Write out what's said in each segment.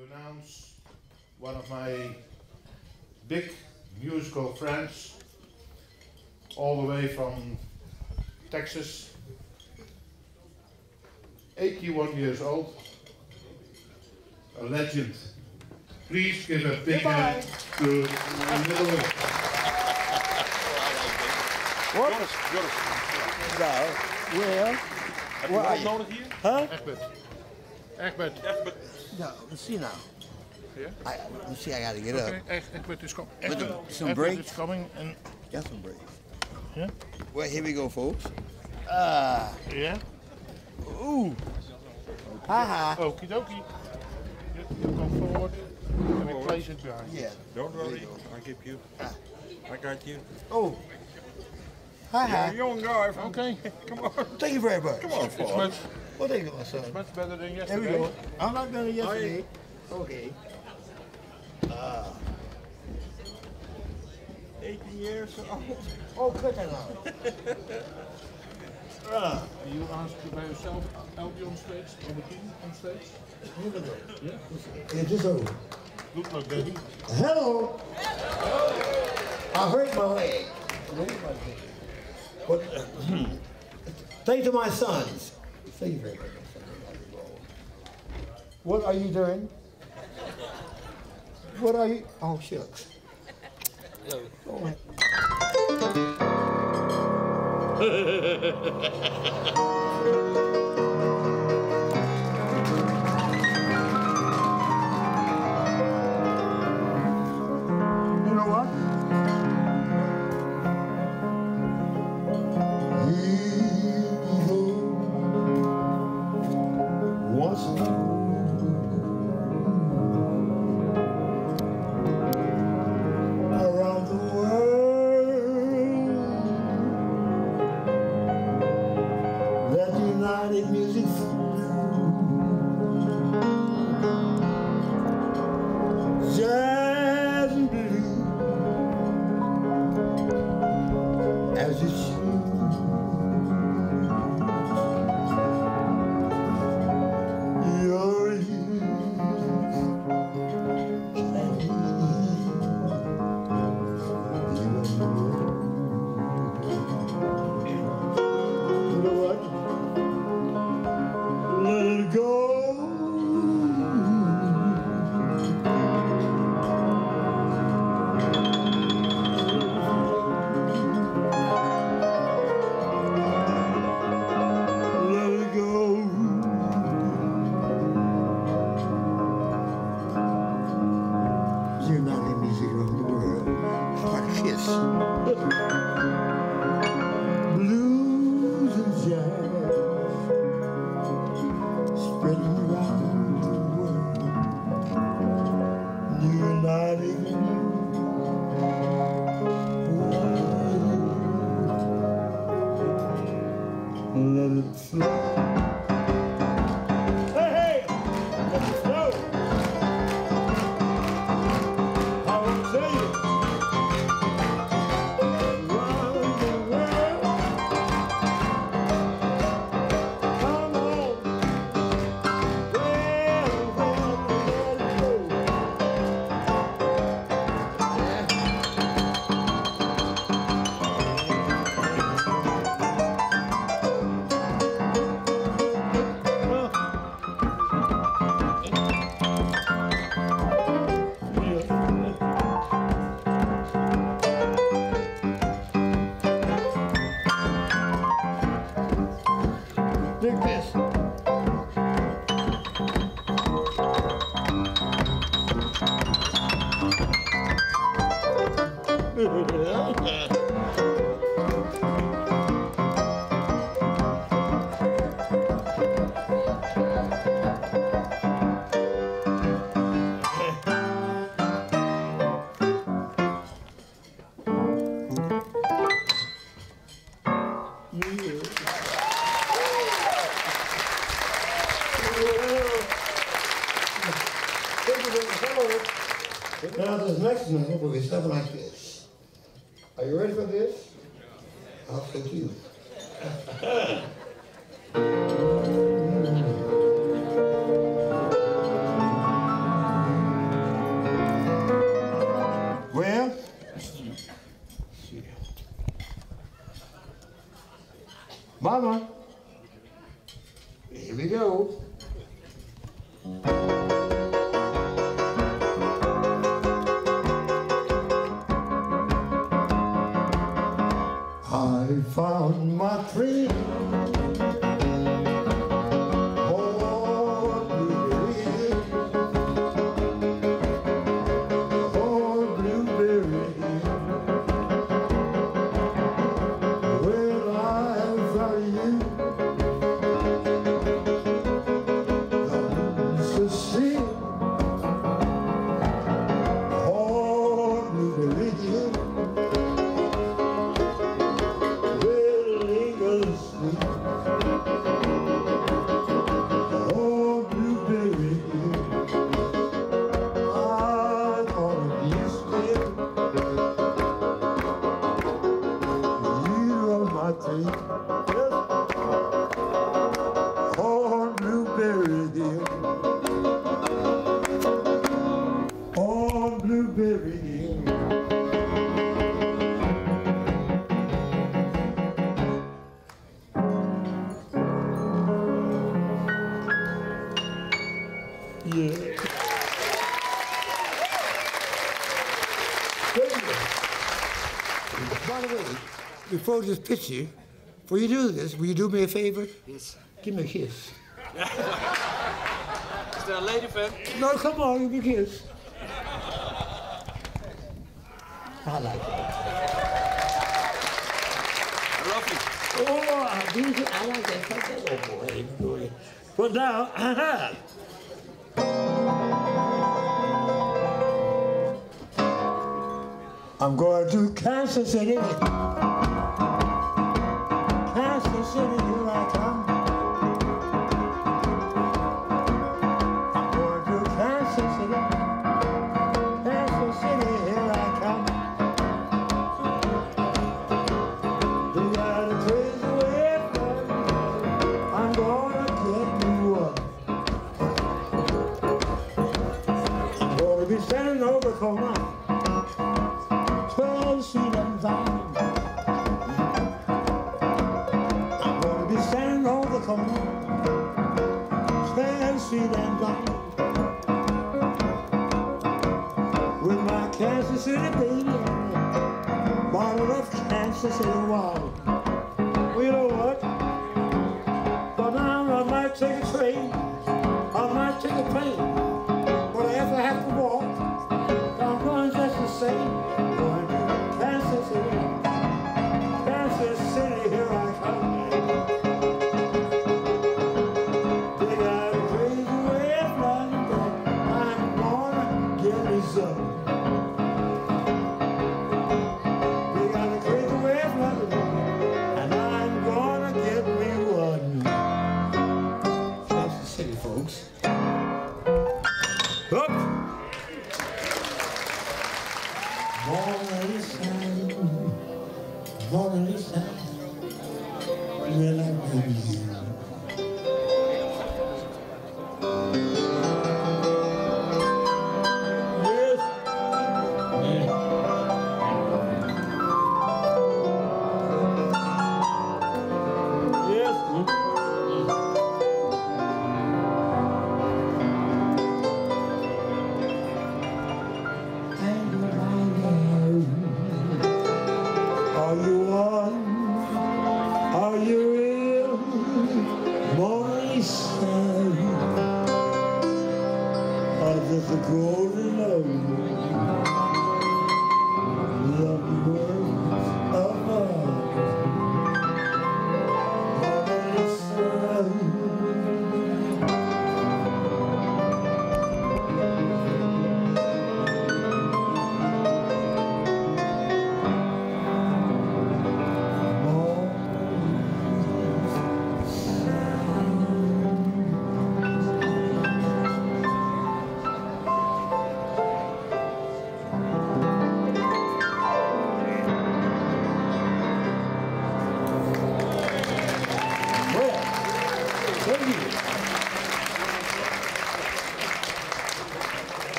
to announce one of my big musical friends, all the way from Texas, 81 years old, a legend. Please give a big hand to Little Willie. Joris, Joris. Nou, where? Heb je Waar? wat nodig hier? Huh? Egbert. Egbert. Egbert. No, let's see now. Yeah? I, let's see, I gotta get Okay, up. Eg- Egbert is coming. With Egbert, some Egbert break? is coming and Got some break. Yeah? Well, here we go, folks. Ah, yeah. ooh. Haha. Okie dokie. You, you come forward and we place it behind. Yeah. Don't worry, I give you. I got you. Oh. You're a Haha. young guy from... Okay. Come on. Thank you very much. Come on, It's Paul. much, Well, thank you, my son. much better than yesterday. There we go. I'm not gonna yesterday. Okay. 18 years old. Oh, cut that out. Ah, You asked by yourself, Albion on stage, Albertine on stage. here we go. Yeah. Yeah, just over. Good luck, baby. Hello. I hurt my leg. But, thank to my sons. Thank you very. What are you doing? What are you? Oh, shucks. Oh, you I found my tree. Yeah. By the way, before this picture, before you do this, will you do me a favor? Yes. Give me a kiss. Is there a lady friend? No, come on, give me a kiss. I like that. I. Oh, I do. I like that. Cut that old boy. boy. But now, uh-huh. I'm going to Kansas City. City baby. Bottle of Kansas City water. Well, you know what? But now I might take a train. I might take a plane. Up.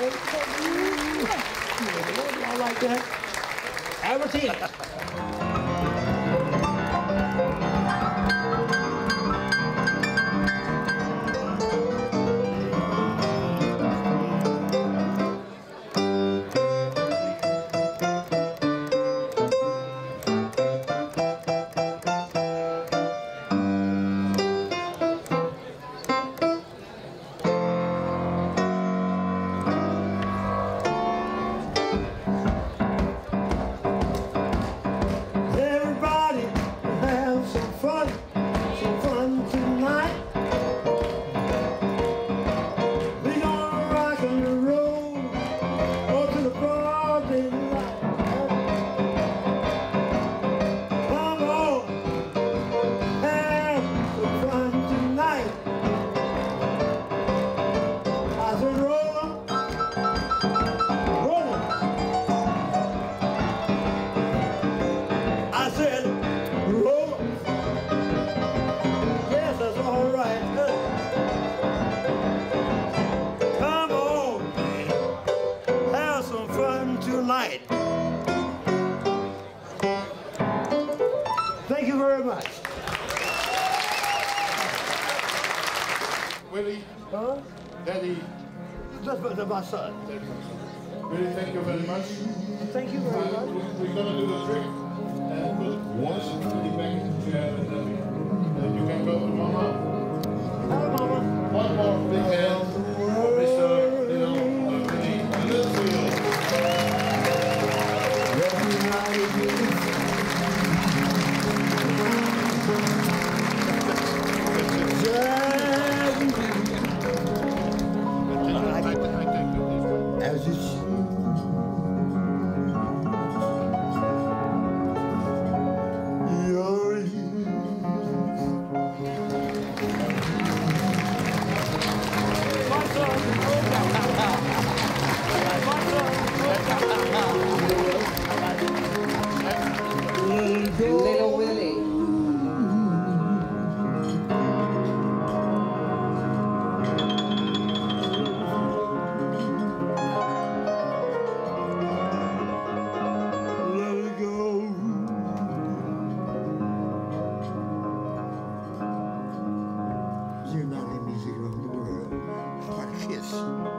velkommen. Jeg vil si right. Thank you very much. Willie. Huh? Daddy. That's my, that's my son. Willie, thank you very much. Thank you very much. Uh, we're going to do a trick. And we'll wash the back chair and then you can go to Mama. Christmas.